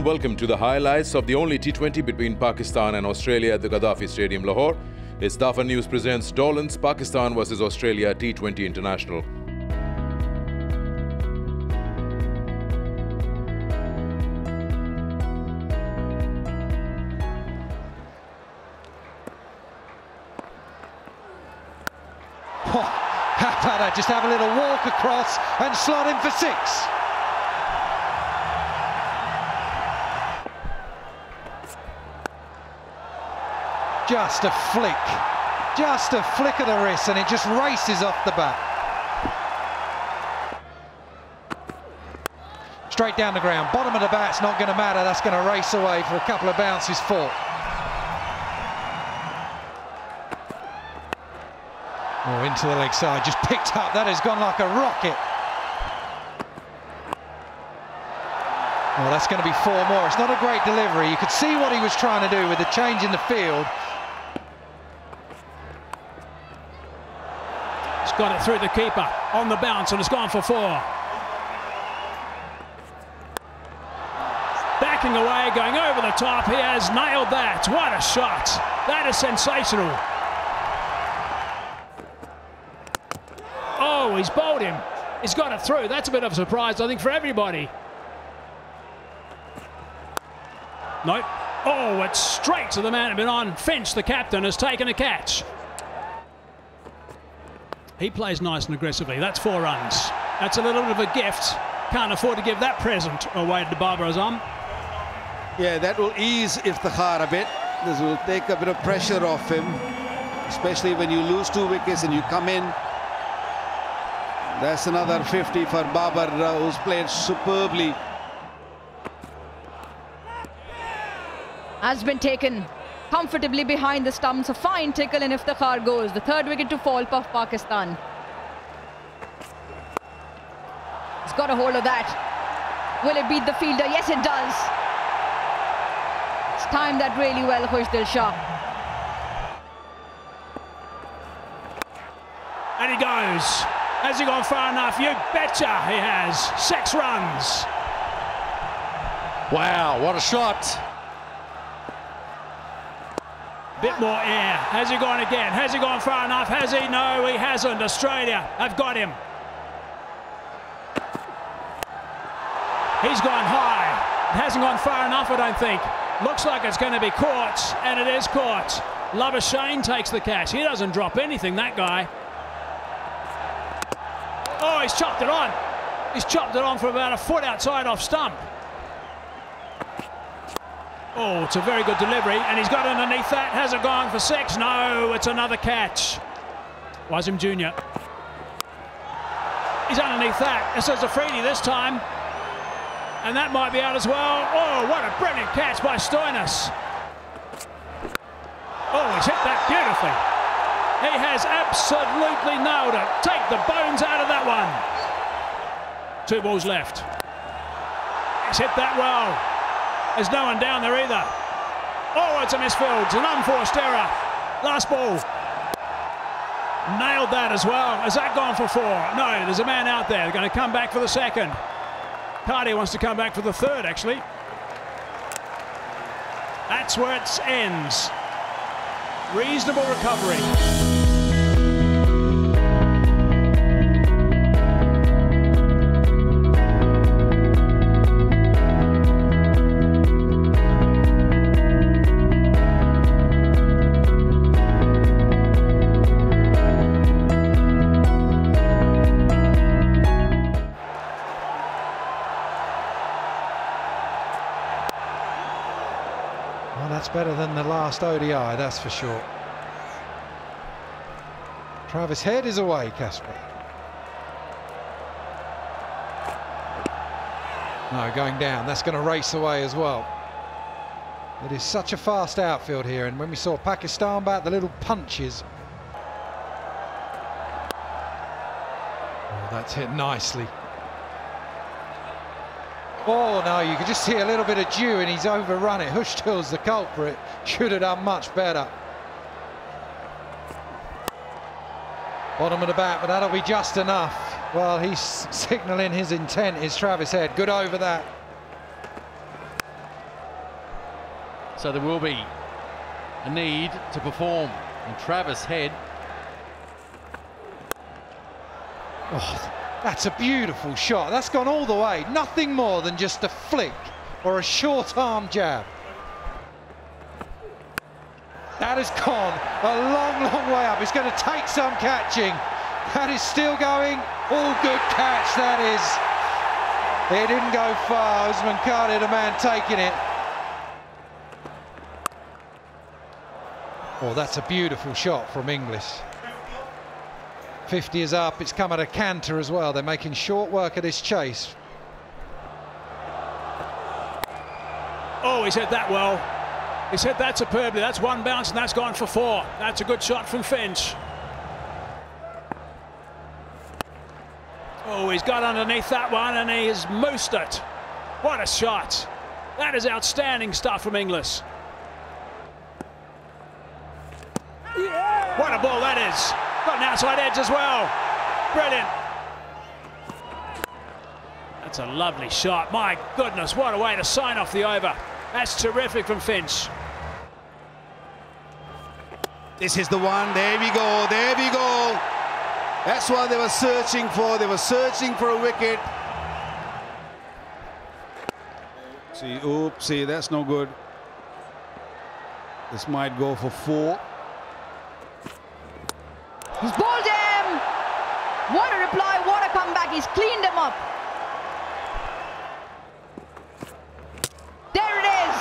and welcome to the highlights of the only T20 between Pakistan and Australia at the Gaddafi Stadium, Lahore. Istafa News presents Dolan's Pakistan vs Australia T20 International. Oh, how about I just have a little walk across and slot him for six? Just a flick, just a flick of the wrist and it just races off the bat. Straight down the ground, bottom of the bat's not going to matter, that's going to race away for a couple of bounces for. Oh, into the leg side, just picked up. That has gone like a rocket. Well, that's going to be four more. It's not a great delivery. You could see what he was trying to do with the change in the field. Got it through the keeper on the bounce and it's gone for four. Backing away, going over the top. He has nailed that. What a shot. That is sensational. Oh, he's bowled him. He's got it through. That's a bit of a surprise, I think, for everybody. Nope. Oh, it's straight to the man been on. Finch, the captain, has taken a catch. He plays nice and aggressively. That's four runs. That's a little bit of a gift. Can't afford to give that present away to Babar Azam. Yeah, that will ease Iftikhar a bit. This will take a bit of pressure off him, especially when you lose two wickets and you come in that's another 50 for Babar, uh, who's played superbly. Has been taken comfortably behind the stumps. A fine tickle and Iftikhar goes. The third wicket to fall for Pakistan. He's got a hold of that. Will it beat the fielder? Yes, it does. It's timed that really well, Khushdil Shah. And he goes. Has he gone far enough? You betcha he has. Six runs. Wow, what a shot. Bit more air. Has he gone again? Has he gone far enough? Has he? No, he hasn't. Australia have got him. He's gone high. It hasn't gone far enough, I don't think. Looks like it's going to be caught, and it is caught. Labuschagne takes the catch. He doesn't drop anything, that guy. Oh, he's chopped it on. He's chopped it on for about a foot outside off stump. Oh, it's a very good delivery, and he's got underneath that. Has it gone for six? No, it's another catch. Wasim Jr. He's underneath that. This is Afridi this time. And that might be out as well. Oh, what a brilliant catch by Stoinis. Oh, he's hit that beautifully. He has absolutely nailed it. Take the bones out of that one. Two balls left. He's hit that well. There's no one down there either. Oh, it's a misfield. It's an unforced error. Last ball. Nailed that as well. Has that gone for four? No, there's a man out there. They're going to come back for the second. Cardi wants to come back for the third, actually. That's where it ends. Reasonable recovery. Better than the last ODI, that's for sure. Travis Head is away, Casper. No, going down. That's going to race away as well. It is such a fast outfield here, and when we saw Pakistan bat, the little punches. Oh, that's hit nicely. Oh no, you can just see a little bit of dew and he's overrun it. Khushdil's the culprit. Should have done much better. Bottom of the bat, but that'll be just enough. Well, he's signalling his intent is Travis Head. Good over that. So there will be a need to perform. And Travis Head. Oh, that's a beautiful shot. That's gone all the way. Nothing more than just a flick or a short arm jab. That has gone a long, long way up. It's going to take some catching. That is still going. All good catch, that is. It didn't go far. Usman Khalia, the man taking it. Oh, that's a beautiful shot from Inglis. 50 is up. It's come at a canter as well. They're making short work of this chase. Oh, he's hit that well. He's hit that superbly. That's one bounce and that's gone for four. That's a good shot from Finch. Oh, he's got underneath that one and he has moosed it. What a shot. That is outstanding stuff from Inglis. What a ball that is. Got an outside edge as well. Brilliant. That's a lovely shot. My goodness, what a way to sign off the over. That's terrific from Finch. This is the one. There we go. There we go. That's what they were searching for. They were searching for a wicket. See, oops, see, that's no good. This might go for four. He's bowled him. What a reply, what a comeback. He's cleaned him up. There it is.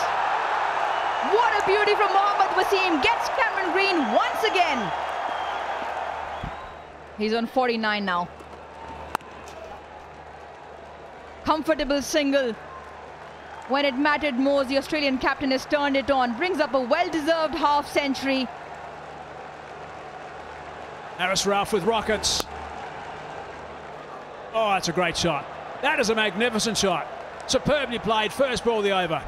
What a beauty from Mohammad Wasim. Gets Cameron Green once again. He's on 49 now. Comfortable single. When it mattered most, the Australian captain has turned it on. Brings up a well-deserved half century. Rauf with rockets. Oh, that's a great shot. That is a magnificent shot. Superbly played. First ball the over.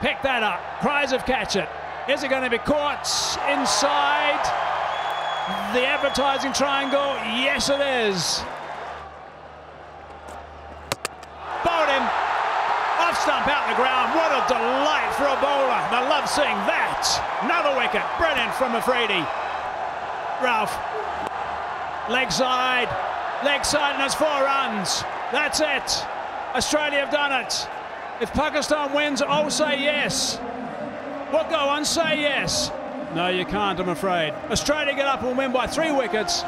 Pick that up. Cries of catch it. Is it going to be caught inside the advertising triangle? Yes, it is. Bowled him. Off stump out the ground. What a delight for a bowler. I love seeing that. Another wicket. Brilliant from Afridi. Rauf. Leg side. Leg side and that's four runs. That's it. Australia have done it. If Pakistan wins, I'll say yes. What go on? Say yes. No, you can't, I'm afraid. Australia get up and win by three wickets.